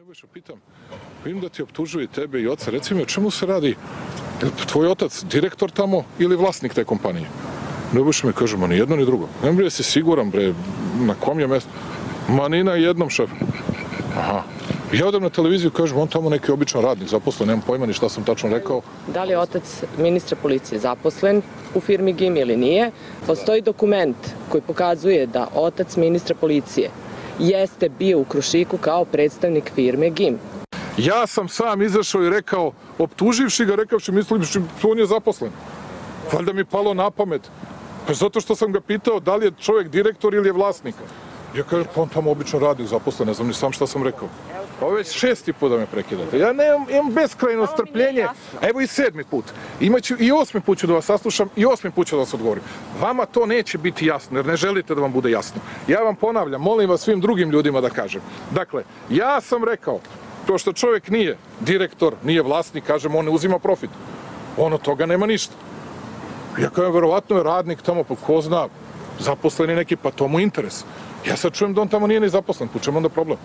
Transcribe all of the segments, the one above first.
Nebojša, pitam, vidim da ti optužuju tebe i oca, reci mi o čemu se radi? Tvoj otac direktor tamo ili vlasnik te kompanije? Nebojša mi kažemo, ni jedno ni drugo. Ne bre, si siguran, bre, na kom je mjesto? Ma ni na jednom, šef. Aha. Ja odem na televiziju, kažem, on tamo neki običan radnik, zaposlen, nemam pojma ni šta sam tačno rekao. Da li je otac ministra policije zaposlen u firmi GIM ili nije? Postoji dokument koji pokazuje da otac ministra policije jeste bio u Krušiku kao predstavnik firme GIM. Ja sam sam izašao i rekao, optuživši ga, rekavši, mislim, on je zaposlen. Valjda mi palo na pamet. Pa zato što sam ga pitao da li je čovjek direktor ili je vlasnik. Ja kažem, pa on tamo obično radi zaposlen, ne znam ni sam šta sam rekao. Ovo je već šesti put da me prekidate. Ja nemam, imam beskrajno strpljenje. Evo i sedmi put. Imaću i osmi put ću da vas saslušam i osmi put ću da vas odgovorim. Vama to neće biti jasno, jer ne želite da vam bude jasno. Ja vam ponavljam, molim vas svim drugim ljudima da kažem. Dakle, ja sam rekao, to što čovjek nije direktor, nije vlasnik, kažem, on ne uzima profit. On od toga nema ništa. Ja kažem, verovatno je radnik tamo, pa ko zna, zaposleni neki, pa to mu interes. Ja sad čujem da on tamo nije ni zaposlen, po čemu onda problem?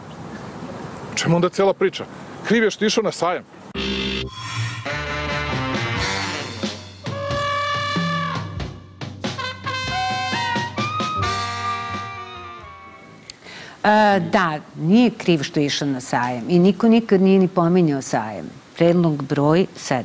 Čemu onda cijela priča? Kriv je što išao na sajam. E, da, nije kriv što je išao na sajem i niko nikad nije ni pominjao sajem. Predlog broj 7.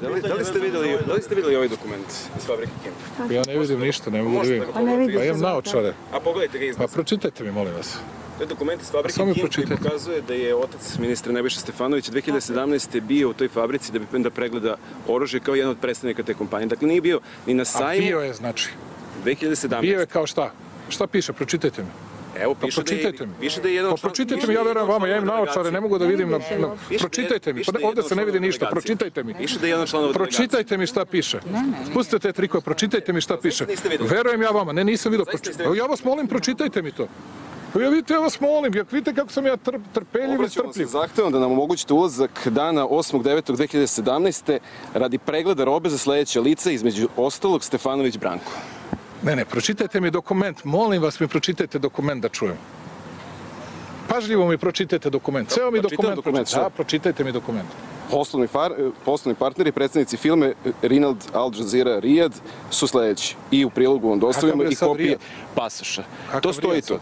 Da li, da li ste videli, da li ste videli ovaj dokument iz fabrike Kim? Ja ne vidim ništa, ne mogu da vidim. Pa ne Pa imam naočare. A pogledajte ga Pa pročitajte mi, molim vas. To je dokument iz fabrike Kim koji pokazuje da je otac ministra Nebojša Stefanovića 2017. bio u toj fabrici da bi da pregleda oružje kao jedan od predstavnika te kompanije. Dakle, nije bio ni na A sajmu bio je, znači. 2017. Bio je kao šta? Šta piše? Pročitajte mi. Evo, Pa piše da je, mi. piše da je jedan Pa pročitajte mi, ja verujem vama, ja imam član naočare, ne mogu da vidim na... na pročitajte mi, pa ovdje se ne vidi ništa, pročitajte mi. Piše da je jedan član delegacije. Pročitajte mi šta piše. Pustite te trikove, pročitajte mi šta piše. Verujem ja vama, ne nisam vidio. Ja vas molim, pročitajte mi to. Evo, Ja vidite, ja vas molim, ja vidite kako sam ja trp, trpeljiv i Obraćamo se strpljiv. zahtevom da nam omogućite ulazak dana 8.9.2017. radi pregleda robe za sledeće lice, između ostalog Stefanović Branko. Ne, ne, pročitajte mi dokument, molim vas mi pročitajte dokument da čujem. Pažljivo mi pročitajte dokument. Ceo mi dokument, dokument, pročitajte. Da, pročitajte mi dokument. Poslovni, far, poslovni partneri, predstavnici filme e, Rinald Al Jazeera Rijad su sledeći. I u prilogu vam dostavljamo je i kopije Rijad? pasoša. Kakav to stoji sad?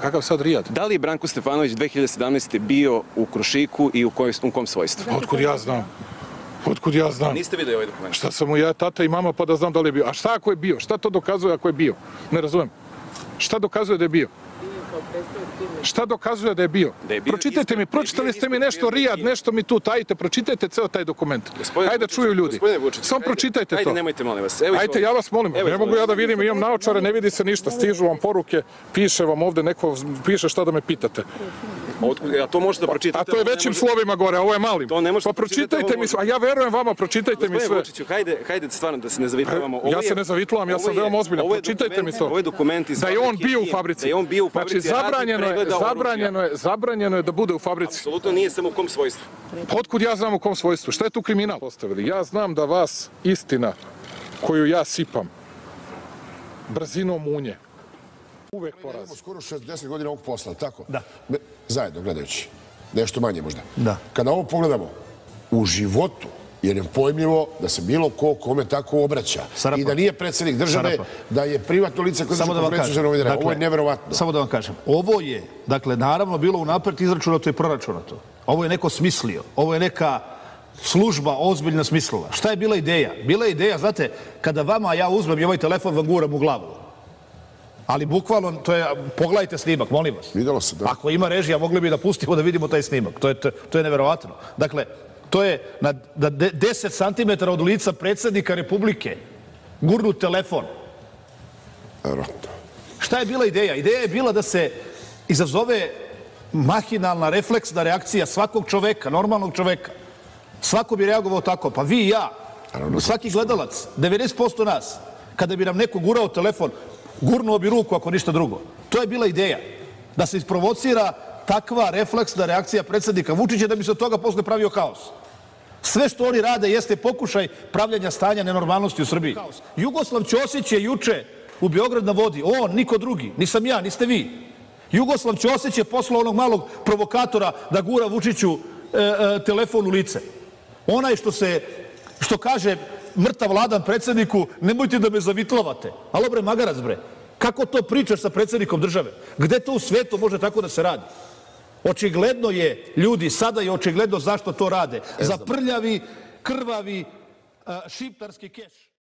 Kakav sad Rijad? Da li je Branko Stefanović 2017. bio u Krušiku i u, koj, u kom svojstvu? Otkud ja znam? Otkud ja znam? Niste videli ovaj dokument? Šta sam mu ja, tata i mama, pa da znam da li je bio. A šta ako je bio? Šta to dokazuje ako je bio? Ne razumem. Šta dokazuje da je bio? Šta dokazuje da je bio? Da je bio pročitajte mi, pročitali ste mi nešto Rijad, nešto mi tu tajite, pročitajte ceo taj dokument. Gospodine Ajde da čuju ljudi. Samo ajde- pročitajte ajde, to. nemojte, molim vas. Evo, Ajde, ja vas molim, Evo, ne mogu ja da vidim, imam naočare, ne vidi se ništa, stižu vam poruke, piše vam ovde neko, piše šta da me pitate. Otkud, a to možete da pročitate. A to je većim može- slovima gore, a ovo je malim. To ne možete Pa pročitajte ovo mi sve, a ja verujem vama, pročitajte mi Gospodine sve. Vučiću, hajde, hajde stvarno da se ne zavitlavamo. Ja se ne zavitlavam, ja sam je- veoma ozbiljan. Pročitajte mi to. Ovo je dokument iz Da je on bio u fabrici. Da je on bio u fabrici. Znači, zabranjeno je, zabranjeno je, zabranjeno je da bude u fabrici. Apsolutno nije samo u kom svojstvu. Pa otkud ja znam u kom svojstvu? Šta je tu kriminal postavili? Ja znam da vas istina koju ja sipam brzinom munje uvek porazi. Imamo skoro 60 godina ovog posla, tako? Da. Zajedno gledajući. Nešto manje možda. Da. Kada ovo pogledamo, u životu je nepojmljivo da se bilo ko kome tako obraća. Sarapa. I da nije predsjednik države, Sarapa. da je privatno lice koje Samo da konferenciju za kažem. novinare. Dakle, Ovo je neverovatno. Samo da vam kažem. Ovo je, dakle, naravno bilo unapred izračunato i proračunato. Ovo je neko smislio. Ovo je neka služba ozbiljno smislila. Šta je bila ideja? Bila je ideja, znate, kada vama ja uzmem i ovaj telefon vam guram u glavu. Ali bukvalno, to je, pogledajte snimak, molim vas. Vidjelo se, da. Ako ima režija, mogli bi da pustimo da vidimo taj snimak. To je, to, to je neverovatno. Dakle, to je na, na de- 10 cm od lica predsjednika Republike gurnut telefon. Verovatno. Šta je bila ideja? Ideja je bila da se izazove mahinalna, refleksna reakcija svakog čoveka, normalnog čoveka. Svako bi reagovao tako, pa vi i ja, svaki gledalac, 90% nas, kada bi nam neko gurao telefon, gurnuo bi ruku ako ništa drugo. To je bila ideja. Da se isprovocira takva refleksna reakcija predsjednika Vučića da bi se od toga posle pravio haos. Sve što oni rade jeste pokušaj pravljanja stanja nenormalnosti u Srbiji. Jugoslav Ćosić je juče u Beograd na vodi. On, niko drugi. Nisam ja, niste vi. Jugoslav Ćosić je poslao onog malog provokatora da gura Vučiću e, e, telefon u lice. Onaj što se, što kaže mrtav vladan predsjedniku, nemojte da me zavitlavate. Alo bre, magarac bre, kako to pričaš sa predsjednikom države? Gde to u svetu može tako da se radi? Očigledno je, ljudi, sada je očigledno zašto to rade. Za prljavi, krvavi, šiptarski keš.